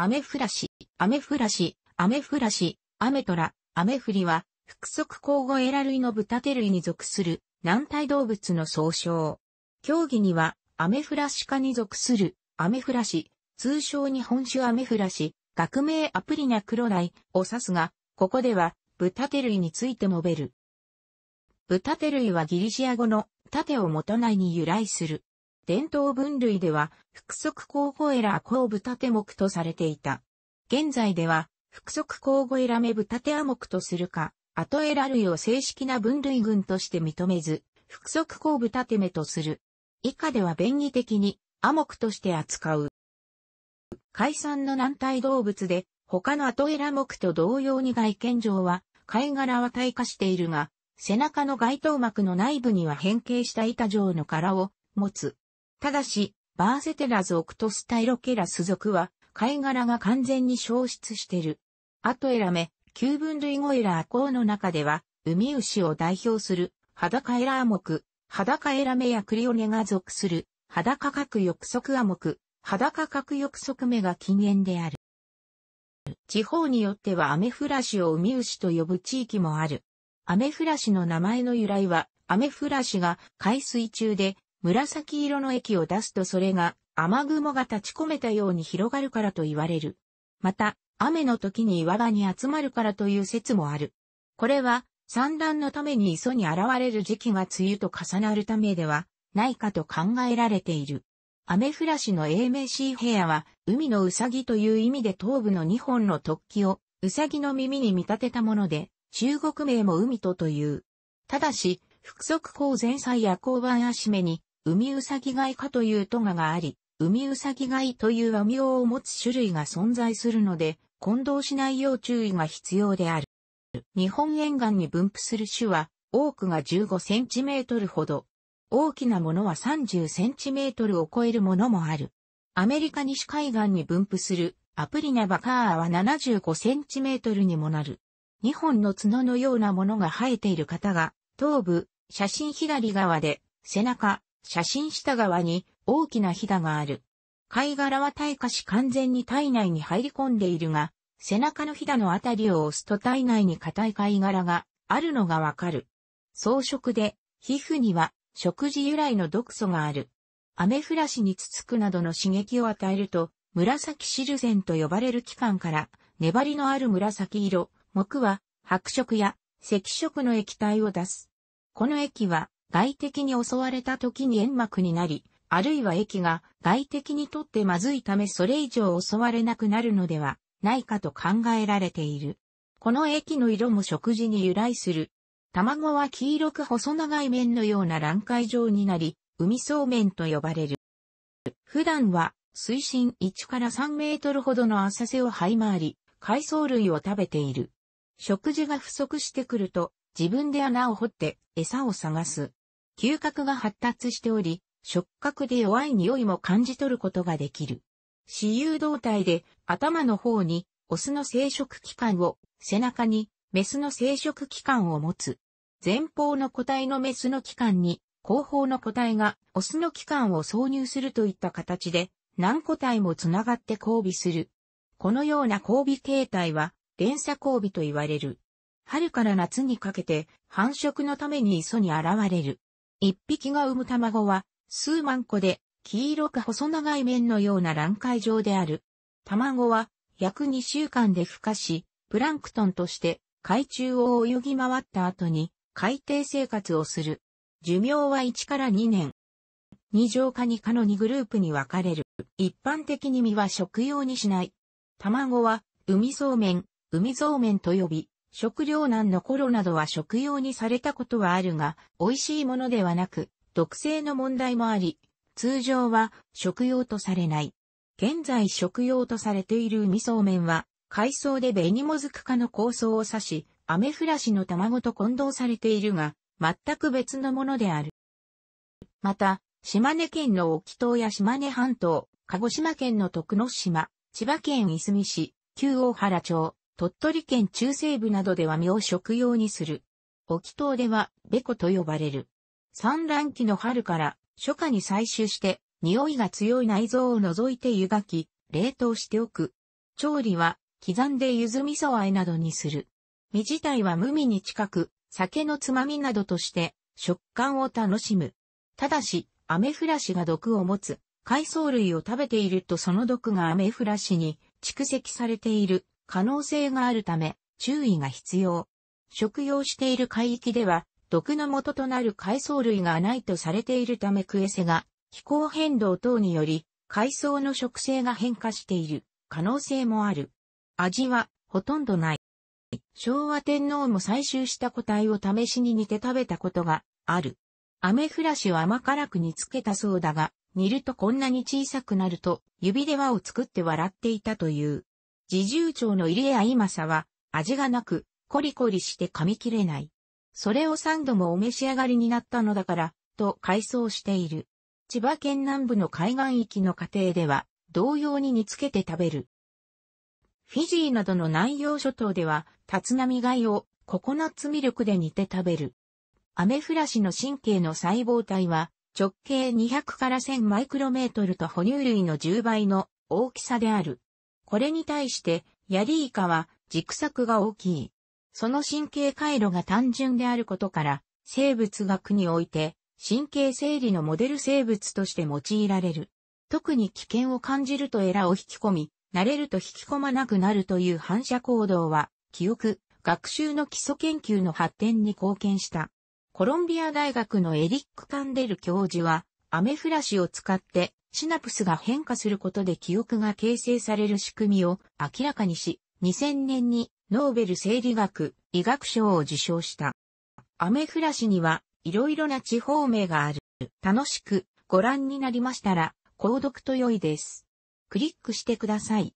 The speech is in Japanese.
アメフラシ、アメフラシ、アメフラシ、アメトラ、アメフリは、複足交互エラ類の豚手類に属する軟体動物の総称。競技には、アメフラシ科に属する、アメフラシ、通称日本酒アメフラシ、学名アプリナクロライを指すが、ここでは、豚手類について述べる。豚手類はギリシア語の盾を元内に由来する。伝統分類では、複足交互エラー後豚手目とされていた。現在では、複足交互エラメ豚手ア目とするか、後エラ類を正式な分類群として認めず、複足後豚手目とする。以下では便宜的に、ア目として扱う。海産の軟体動物で、他のアトエラ目と同様に外見上は、貝殻は退化しているが、背中の外頭膜の内部には変形した板状の殻を持つ。ただし、バーセテラズオクトスタイロケラス属は、貝殻が完全に消失してる。アトエラメ、旧分類語エラー項の中では、海牛を代表する、裸エラー目、裸エラメやクリオネが属する、裸角翼側ア目、裸角翼側目が禁煙である。地方によってはアメフラシを海牛と呼ぶ地域もある。アメフラシの名前の由来は、アメフラシが海水中で紫色の液を出すとそれが雨雲が立ち込めたように広がるからと言われる。また、雨の時に岩場に集まるからという説もある。これは産卵のために磯に現れる時期が梅雨と重なるためではないかと考えられている。アメフラシの英名シーヘアは海のウサギという意味で頭部の2本の突起をウサギの耳に見立てたもので、中国名も海とという。ただし、複足後前菜や交番足目に、海ウサギ貝科というトガがあり、海ウサギ貝という網用を持つ種類が存在するので、混同しないよう注意が必要である。日本沿岸に分布する種は、多くが15センチメートルほど。大きなものは30センチメートルを超えるものもある。アメリカ西海岸に分布するアプリナバカーは75センチメートルにもなる。2本の角のようなものが生えている方が、頭部、写真左側で、背中、写真下側に大きなひだがある。貝殻は退化し完全に体内に入り込んでいるが、背中のひだのあたりを押すと体内に硬い貝殻があるのがわかる。装飾で、皮膚には食事由来の毒素がある。アメフラシにつつくなどの刺激を与えると、紫シルゼンと呼ばれる器官から粘りのある紫色、木は白色や赤色の液体を出す。この液は外敵に襲われた時に煙幕になり、あるいは液が外敵にとってまずいためそれ以上襲われなくなるのではないかと考えられている。この液の色も食事に由来する。卵は黄色く細長い面のような卵塊状になり、海そうめんと呼ばれる。普段は水深1から3メートルほどの浅瀬を這い回り、海藻類を食べている。食事が不足してくると、自分で穴を掘って餌を探す。嗅覚が発達しており、触覚で弱い匂いも感じ取ることができる。私有動体で頭の方にオスの生殖器官を、背中にメスの生殖器官を持つ。前方の個体のメスの器官に後方の個体がオスの器官を挿入するといった形で何個体もつながって交尾する。このような交尾形態は連鎖交尾と言われる。春から夏にかけて繁殖のために磯に現れる。一匹が産む卵は数万個で黄色く細長い面のような卵塊状である。卵は約2週間で孵化し、プランクトンとして海中を泳ぎ回った後に海底生活をする。寿命は1から2年。二乗化二化の2グループに分かれる。一般的に身は食用にしない。卵は海そうめん、海そうめんと呼び、食糧難の頃などは食用にされたことはあるが、美味しいものではなく、毒性の問題もあり、通常は食用とされない。現在食用とされている海そうめんは、海藻で紅もずく科の構想を指し、アメフラシの卵と混同されているが、全く別のものである。また、島根県の沖島や島根半島、鹿児島県の徳之島、千葉県いすみ市、旧大原町、鳥取県中西部などでは実を食用にする。沖島では、ベコと呼ばれる。産卵期の春から初夏に採取して、匂いが強い内臓を除いて湯がき、冷凍しておく。調理は刻んで柚子味噌和えなどにする。身自体は無味に近く、酒のつまみなどとして食感を楽しむ。ただし、アメフラシが毒を持つ海藻類を食べているとその毒がアメフラシに蓄積されている可能性があるため注意が必要。食用している海域では毒の元となる海藻類がないとされているためクエセが気候変動等により海藻の食性が変化している可能性もある。味はほとんどない。昭和天皇も採集した個体を試しに煮て食べたことがある。アメフラシを甘辛く煮つけたそうだが、煮るとこんなに小さくなると指で輪を作って笑っていたという。自重長の入江今さは味がなくコリコリして噛み切れない。それを三度もお召し上がりになったのだから、と回想している。千葉県南部の海岸域の家庭では、同様に煮つけて食べる。フィジーなどの南洋諸島では、竜波貝をココナッツミルクで煮て食べる。アメフラシの神経の細胞体は、直径200から1000マイクロメートルと哺乳類の10倍の大きさである。これに対して、ヤリイカは軸索が大きい。その神経回路が単純であることから、生物学において、神経生理のモデル生物として用いられる。特に危険を感じるとエラを引き込み、慣れると引き込まなくなるという反射行動は、記憶、学習の基礎研究の発展に貢献した。コロンビア大学のエリック・カンデル教授は、アメフラシを使ってシナプスが変化することで記憶が形成される仕組みを明らかにし、2000年にノーベル生理学、医学賞を受賞した。アメフラシにはいろいろな地方名がある。楽しくご覧になりましたら、購読と良いです。クリックしてください。